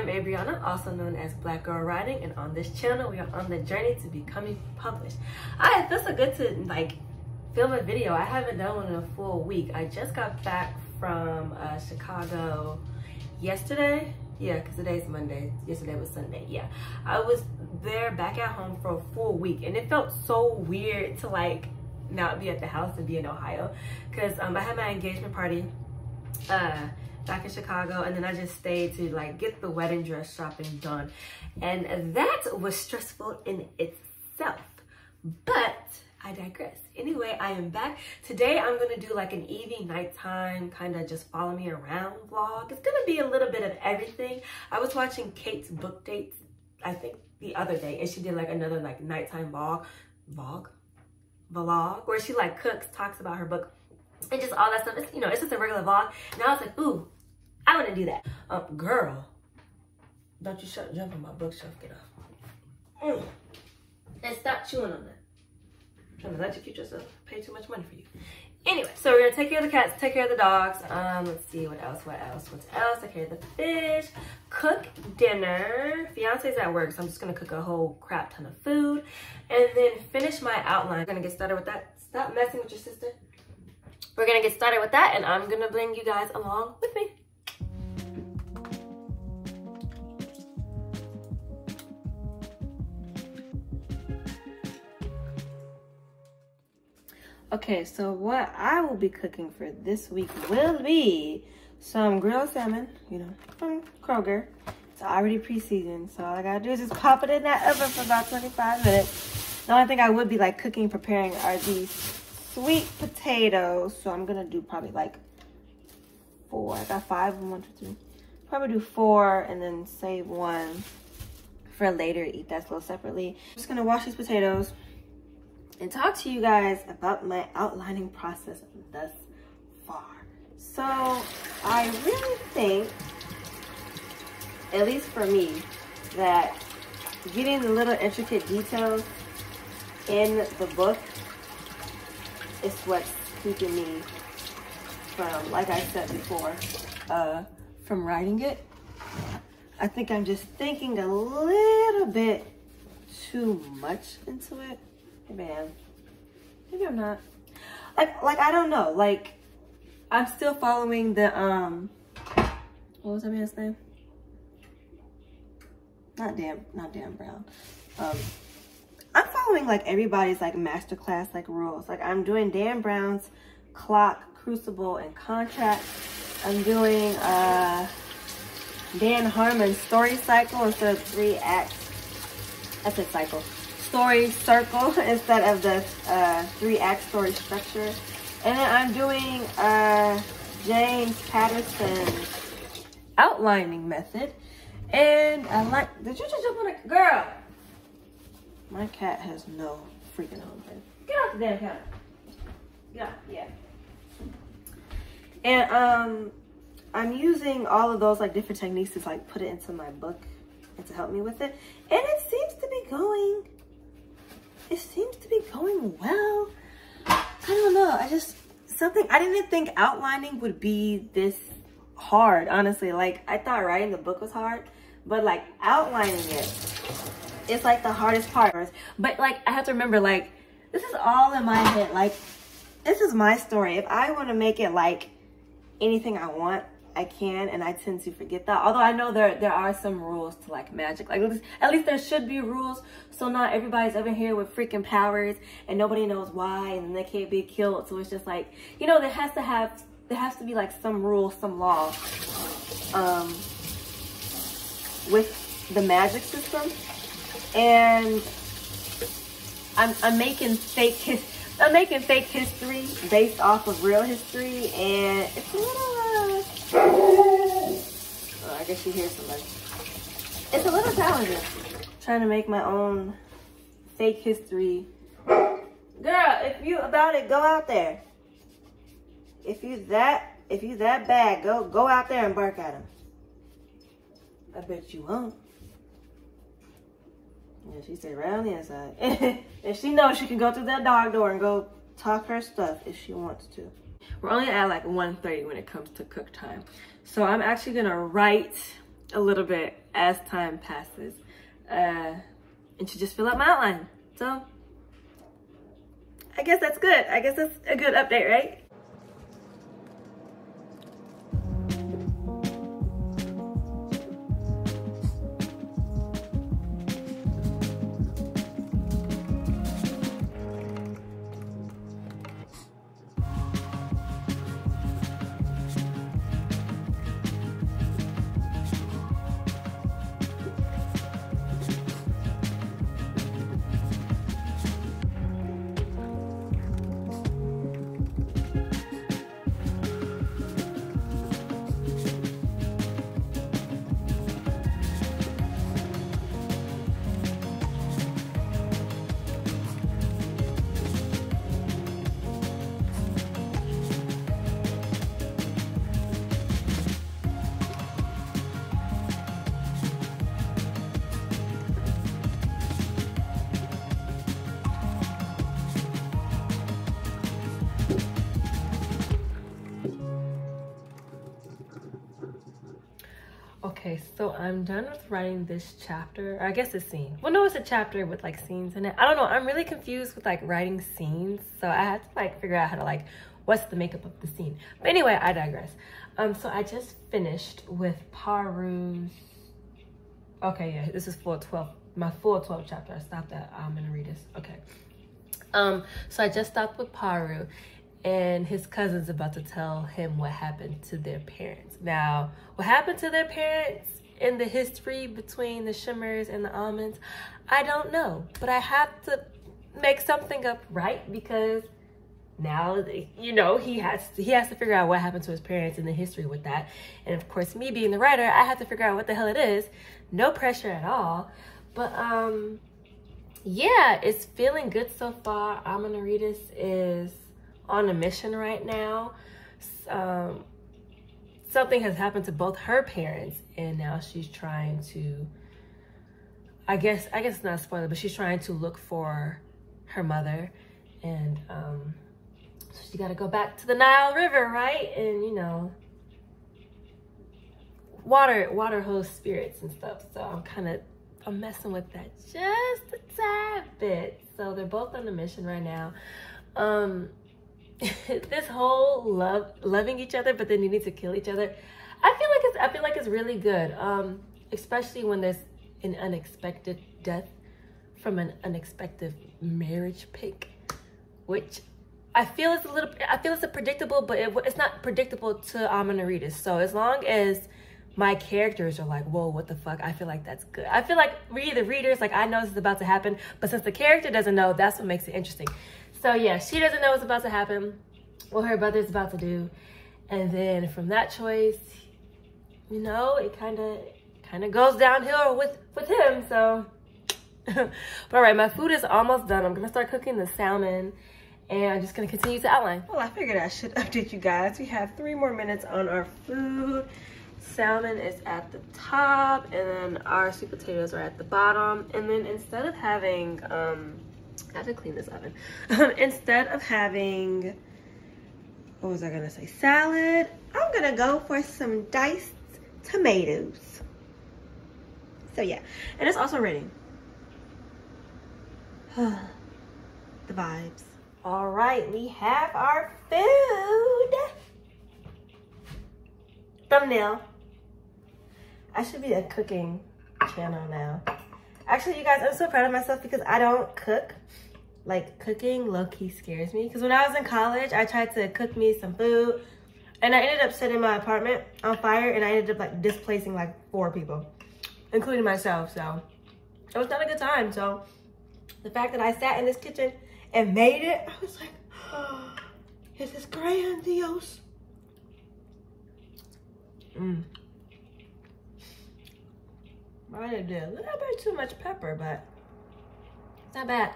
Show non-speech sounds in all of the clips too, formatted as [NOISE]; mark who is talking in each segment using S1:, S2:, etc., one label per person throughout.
S1: am Abriana, also known as Black Girl Writing, and on this channel, we are on the journey to becoming published. I feel so good to like film a video. I haven't done one in a full week. I just got back from uh, Chicago yesterday. Yeah, because today's Monday. Yesterday was Sunday. Yeah, I was there back at home for a full week, and it felt so weird to like not be at the house and be in Ohio, because um, I had my engagement party. Uh, back in Chicago and then I just stayed to like get the wedding dress shopping done. And that was stressful in itself. But I digress. Anyway, I am back. Today I'm gonna do like an evening nighttime kind of just follow me around vlog. It's gonna be a little bit of everything. I was watching Kate's book dates, I think the other day, and she did like another like nighttime vlog, vlog, vlog, where she like cooks, talks about her book and just all that stuff. It's, you know, it's just a regular vlog. And I was like, ooh, I want to do that. Um, girl, don't you shut, jump on my bookshelf. Get off. Mm. And stop chewing on that. I'm trying to electrocute yourself. Pay too much money for you. Anyway, so we're gonna take care of the cats, take care of the dogs. Um, let's see what else, what else, what else. Take care of the fish, cook dinner. Fiance's at work, so I'm just gonna cook a whole crap ton of food, and then finish my outline. I'm gonna get started with that. Stop messing with your sister. We're gonna get started with that and I'm gonna bring you guys along with me. Okay, so what I will be cooking for this week will be some grilled salmon, you know, from Kroger. It's already pre-seasoned, so all I gotta do is just pop it in that oven for about 25 minutes. The only thing I would be like cooking, preparing are these sweet potatoes. So I'm gonna do probably like four. I got five and one, two, three. Probably do four and then save one for later. Eat that little separately. I'm just gonna wash these potatoes and talk to you guys about my outlining process thus far. So I really think, at least for me, that getting the little intricate details in the book is what's keeping me from, like I said before, uh, from writing it. I think I'm just thinking a little bit too much into it. Am. Maybe I'm not. Like, like I don't know. Like, I'm still following the um. What was that man's name? Not Dan. Not Dan Brown. Um, following like everybody's like masterclass like rules. Like I'm doing Dan Brown's clock, crucible, and contract. I'm doing uh Dan Harmon's story cycle instead of three acts. I said cycle. Story circle [LAUGHS] instead of the uh, three act story structure. And then I'm doing uh, James Patterson's outlining method. And I like, did you just jump on a, girl? My cat has no freaking home. Get off the damn counter. Yeah, yeah. And um, I'm using all of those like different techniques to like put it into my book and to help me with it. And it seems to be going, it seems to be going well. I don't know. I just, something, I didn't think outlining would be this hard, honestly. Like I thought writing the book was hard, but like outlining it it's like the hardest part. But like, I have to remember, like, this is all in my head. Like, this is my story. If I want to make it like anything I want, I can, and I tend to forget that. Although I know there there are some rules to like magic. Like at least, at least there should be rules, so not everybody's ever here with freaking powers and nobody knows why, and they can't be killed. So it's just like you know, there has to have there has to be like some rule, some law, um, with the magic system and I'm, I'm making fake his, [LAUGHS] I'm making fake history based off of real history, and it's a little. Uh, oh, I guess you hear somebody. It's a little challenging trying to make my own fake history. Girl, if you about it, go out there. If you that, if you that bad, go go out there and bark at him. I bet you won't. Yeah, she stay right on the inside. and she knows she can go through that dog door and go talk her stuff if she wants to. We're only at like 1.30 when it comes to cook time. So I'm actually gonna write a little bit as time passes. Uh, and to just fill out my outline. So I guess that's good. I guess that's a good update, right? So I'm done with writing this chapter. I guess a scene. Well, no, it's a chapter with like scenes in it. I don't know. I'm really confused with like writing scenes. So I had to like figure out how to like, what's the makeup of the scene. But anyway, I digress. Um, so I just finished with Paru's, okay, yeah, this is full 12, my full 12 chapter. I stopped at, I'm gonna read this, okay. Um, so I just stopped with Paru and his cousin's about to tell him what happened to their parents. Now, what happened to their parents in the history between the Shimmers and the Almonds, I don't know. But I have to make something up, right? Because now, you know, he has to, he has to figure out what happened to his parents in the history with that. And of course, me being the writer, I have to figure out what the hell it is. No pressure at all. But um yeah, it's feeling good so far. Amanaritas is on a mission right now. Um, something has happened to both her parents, and now she's trying to. I guess I guess not spoiler, but she's trying to look for her mother, and um, so she got to go back to the Nile River, right? And you know, water water host spirits and stuff. So I'm kind of I'm messing with that just a tad bit. So they're both on a mission right now. Um, [LAUGHS] this whole love loving each other but then needing to kill each other i feel like it's i feel like it's really good um especially when there's an unexpected death from an unexpected marriage pick which i feel it's a little i feel it's a predictable but it, it's not predictable to amanaritas so as long as my characters are like, whoa, what the fuck? I feel like that's good. I feel like we, the readers, like I know this is about to happen, but since the character doesn't know, that's what makes it interesting. So yeah, she doesn't know what's about to happen, what her brother's about to do. And then from that choice, you know, it kind of kind of goes downhill with, with him. So, [LAUGHS] but all right, my food is almost done. I'm to start cooking the salmon and I'm just to continue to outline. Well, I figured I should [LAUGHS] update you guys. We have three more minutes on our food. Salmon is at the top and then our sweet potatoes are at the bottom. And then instead of having, um, To clean this oven. [LAUGHS] Um, instead of having, what was I gonna say, salad, I'm gonna go for some diced tomatoes. So yeah, and it's also raining. [SIGHS] the vibes. All right, we have our food. Thumbnail. I should be a cooking channel now. Actually, you guys, I'm so proud of myself because I don't cook. Like, cooking low-key scares me. Because when I was in college, I tried to cook me some food. And I ended up setting my apartment on fire. And I ended up, like, displacing, like, four people. Including myself, so. It was not a good time, so. The fact that I sat in this kitchen and made it, I was like, oh, [GASPS] this is grandiose. Mmm. Might have did a little bit too much pepper, but it's not bad.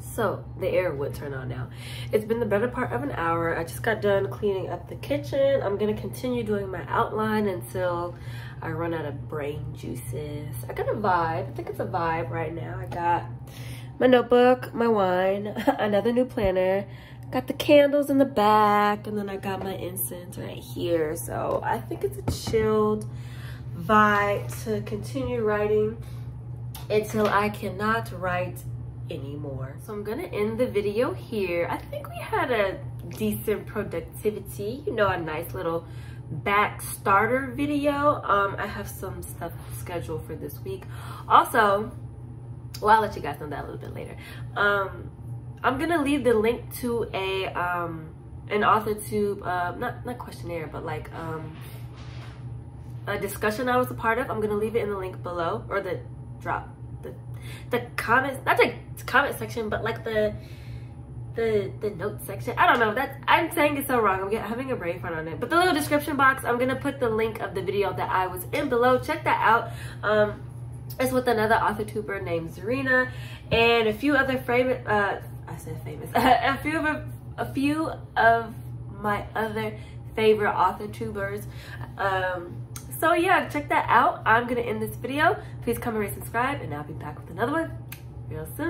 S1: So the air would turn on now. It's been the better part of an hour. I just got done cleaning up the kitchen. I'm gonna continue doing my outline until I run out of brain juices. I got a vibe, I think it's a vibe right now. I got my notebook, my wine, [LAUGHS] another new planner, Got the candles in the back and then I got my incense right here. So I think it's a chilled vibe to continue writing until I cannot write anymore. So I'm gonna end the video here. I think we had a decent productivity, you know, a nice little back starter video. Um, I have some stuff scheduled for this week. Also, well, I'll let you guys know that a little bit later. Um, I'm gonna leave the link to a um, an AuthorTube, uh, not not questionnaire, but like um, a discussion I was a part of. I'm gonna leave it in the link below or the drop the the comments, not the comment section, but like the the the notes section. I don't know. That's I'm saying it so wrong. I'm getting, having a brain fart on it. But the little description box, I'm gonna put the link of the video that I was in below. Check that out. Um, it's with another author tuber named Zarina and a few other favorite. Uh, I said famous. [LAUGHS] a few of a, few of my other favorite author tubers. Um, so yeah, check that out. I'm gonna end this video. Please comment, rate, subscribe, and I'll be back with another one real soon.